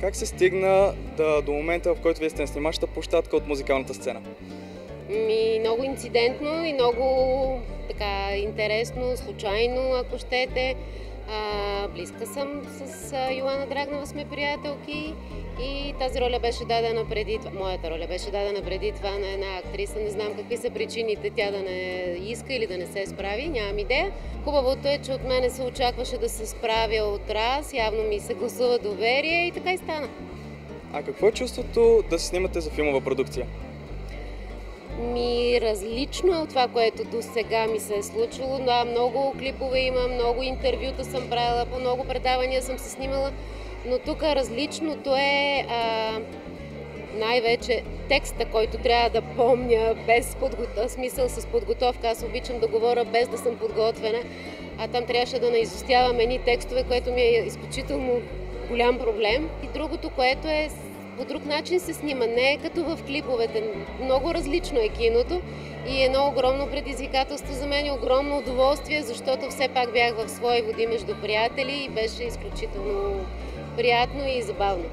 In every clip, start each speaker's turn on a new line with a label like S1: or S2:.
S1: Как се стигна да, до момента, в който вие сте на снимащата площадка от музикалната сцена?
S2: Ми, много инцидентно и много така интересно, случайно, ако щете. А, близка съм с а, Йоанна Драгнова, сме приятелки и тази роля беше дадена преди това, моята роля беше дадена преди това на една актриса. Не знам какви са причините тя да не иска или да не се справи, нямам идея. Хубавото е, че от мене се очакваше да се справя от раз, явно ми се гласува доверие и така и стана.
S1: А какво е чувството да се снимате за филмова продукция?
S2: Ми различно е от това, което до сега ми се е случвало. Да, много клипове има, много интервюта съм правила, по много предавания съм се снимала, но тук различното е а, най-вече текста, който трябва да помня без подготовка, смисъл с подготовка. Аз обичам да говоря без да съм подготвена, а там трябваше да наизостявам едни текстове, което ми е изключително голям проблем. И другото, което е по друг начин се снима. Не е като в клиповете. Много различно е киното и едно огромно предизвикателство за мен и огромно удоволствие, защото все пак бях в свои води между приятели и беше изключително приятно и забавно.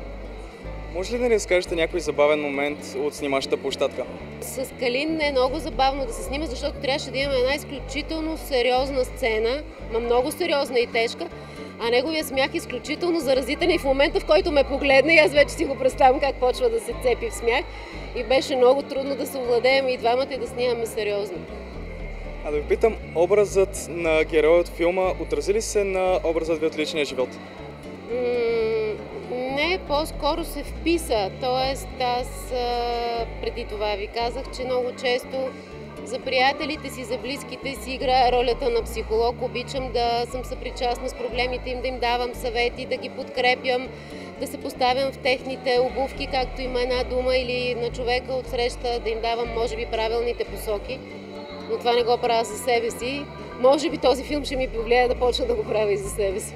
S1: Може ли да ни разкажете някой забавен момент от снимащата площадка?
S2: С Калин е много забавно да се снима, защото трябваше да имаме една изключително сериозна сцена, ма много сериозна и тежка, а неговия смях е изключително заразителен и в момента, в който ме погледна и аз вече си го представям как почва да се цепи в смях и беше много трудно да се овладеем и двамата и да снимаме сериозно.
S1: А да ви питам, образът на героя от филма отрази ли се на образът ви от личния живот?
S2: не, по-скоро се вписа. Тоест, аз преди това ви казах, че много често за приятелите си, за близките си играя ролята на психолог. Обичам да съм съпричастна с проблемите им, да им давам съвети, да ги подкрепям, да се поставям в техните обувки, както има една дума, или на човека от среща да им давам, може би, правилните посоки. Но това не го правя за себе си. Може би този филм ще ми повлияе да почна да го правя и за себе си.